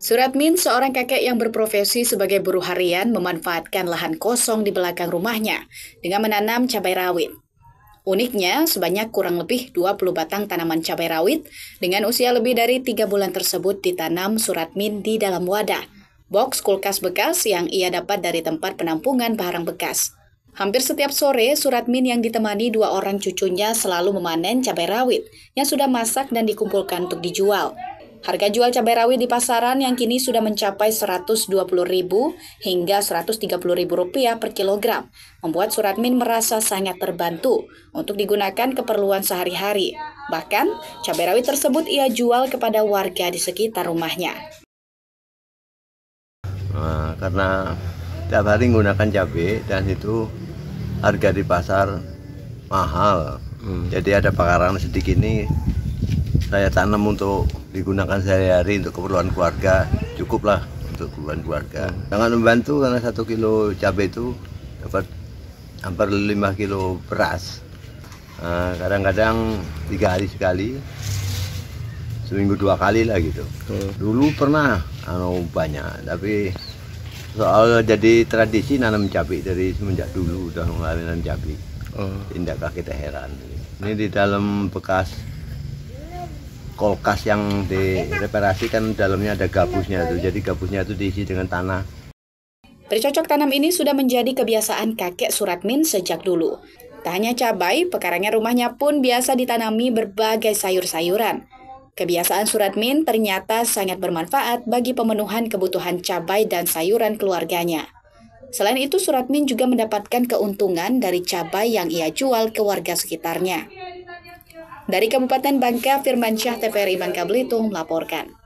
Suratmin, seorang kakek yang berprofesi sebagai buruh harian, memanfaatkan lahan kosong di belakang rumahnya dengan menanam cabai rawit. Uniknya, sebanyak kurang lebih 20 batang tanaman cabai rawit dengan usia lebih dari tiga bulan tersebut ditanam Suratmin di dalam wadah, box kulkas bekas yang ia dapat dari tempat penampungan barang bekas. Hampir setiap sore, Suratmin yang ditemani dua orang cucunya selalu memanen cabai rawit yang sudah masak dan dikumpulkan untuk dijual. Harga jual cabai rawit di pasaran yang kini sudah mencapai Rp120.000 hingga Rp130.000 per kilogram, membuat Suratmin merasa sangat terbantu untuk digunakan keperluan sehari-hari. Bahkan, cabai rawit tersebut ia jual kepada warga di sekitar rumahnya. Nah, karena tiap hari menggunakan cabai dan itu harga di pasar mahal. Hmm. Jadi ada pakaran sedikit ini saya tanam untuk digunakan sehari-hari untuk keperluan keluarga cukup lah untuk keperluan keluarga. Sangat membantu karena satu kilo cabai itu dapat hampir lima kilo beras. Nah, kadang-kadang tiga hari sekali seminggu dua kali lah gitu. Hmm. dulu pernah anu banyak. Tapi soal jadi tradisi nanam cabai dari semenjak dulu udah mulai nanam cabai. Hmm. tindak kita heran? Ini di dalam bekas kulkas yang direparasi kan dalamnya ada gabusnya tuh. Jadi gabusnya itu diisi dengan tanah. Bercocok tanam ini sudah menjadi kebiasaan kakek Suratmin sejak dulu. Tak hanya cabai, pekarangan rumahnya pun biasa ditanami berbagai sayur-sayuran. Kebiasaan Suratmin ternyata sangat bermanfaat bagi pemenuhan kebutuhan cabai dan sayuran keluarganya. Selain itu, Suratmin juga mendapatkan keuntungan dari cabai yang ia jual ke warga sekitarnya. Dari Kabupaten Bangka, Firmansyah TVRI Bangka Belitung melaporkan.